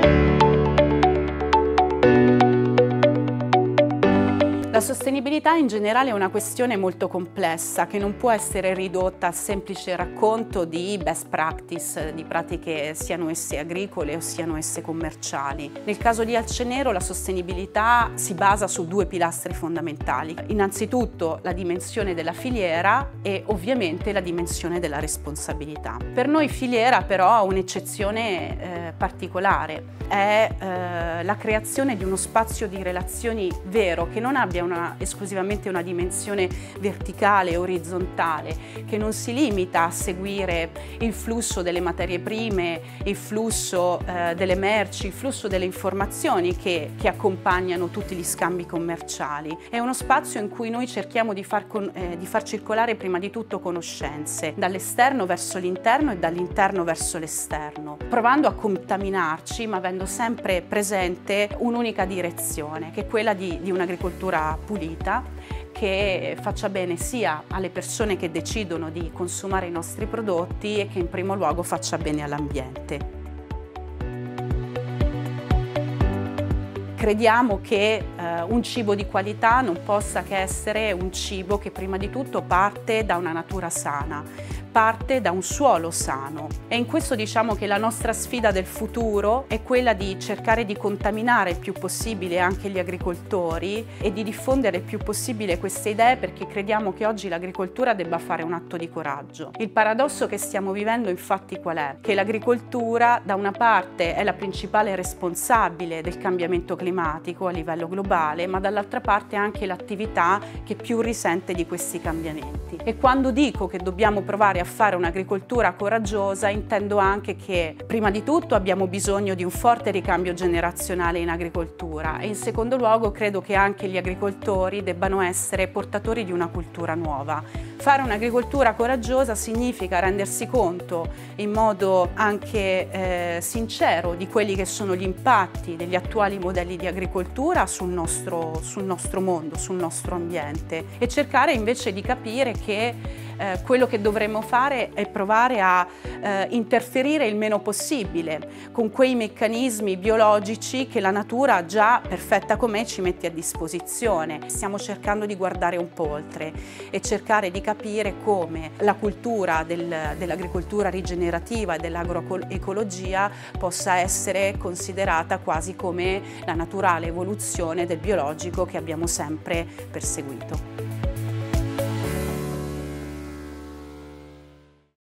Thank you. La sostenibilità in generale è una questione molto complessa che non può essere ridotta a semplice racconto di best practice, di pratiche siano esse agricole o siano esse commerciali. Nel caso di Alcenero la sostenibilità si basa su due pilastri fondamentali. Innanzitutto la dimensione della filiera e ovviamente la dimensione della responsabilità. Per noi filiera però ha un'eccezione eh, particolare, è eh, la creazione di uno spazio di relazioni vero che non abbia una, esclusivamente una dimensione verticale, orizzontale, che non si limita a seguire il flusso delle materie prime, il flusso eh, delle merci, il flusso delle informazioni che, che, accompagnano tutti gli scambi commerciali. È uno spazio in cui noi cerchiamo di far, con, eh, di far circolare prima di tutto conoscenze, dall'esterno verso l'interno e dall'interno verso l'esterno, provando a contaminarci ma avendo sempre presente un'unica direzione, che è quella di, di un'agricoltura pulita che faccia bene sia alle persone che decidono di consumare i nostri prodotti e che in primo luogo faccia bene all'ambiente. Crediamo che eh, un cibo di qualità non possa che essere un cibo che prima di tutto parte da una natura sana, parte da un suolo sano e in questo diciamo che la nostra sfida del futuro è quella di cercare di contaminare il più possibile anche gli agricoltori e di diffondere il più possibile queste idee perché crediamo che oggi l'agricoltura debba fare un atto di coraggio. Il paradosso che stiamo vivendo infatti qual è? Che l'agricoltura da una parte è la principale responsabile del cambiamento climatico a livello globale ma dall'altra parte è anche l'attività che più risente di questi cambiamenti. E quando dico che dobbiamo provare a fare un'agricoltura coraggiosa intendo anche che prima di tutto abbiamo bisogno di un forte ricambio generazionale in agricoltura e in secondo luogo credo che anche gli agricoltori debbano essere portatori di una cultura nuova. Fare un'agricoltura coraggiosa significa rendersi conto in modo anche eh, sincero di quelli che sono gli impatti degli attuali modelli di agricoltura sul nostro, sul nostro mondo, sul nostro ambiente e cercare invece di capire che eh, quello che dovremmo fare è provare a eh, interferire il meno possibile con quei meccanismi biologici che la natura già perfetta com'è ci mette a disposizione. Stiamo cercando di guardare un po' oltre e cercare di capire come la cultura del, dell'agricoltura rigenerativa e dell'agroecologia possa essere considerata quasi come la naturale evoluzione del biologico che abbiamo sempre perseguito.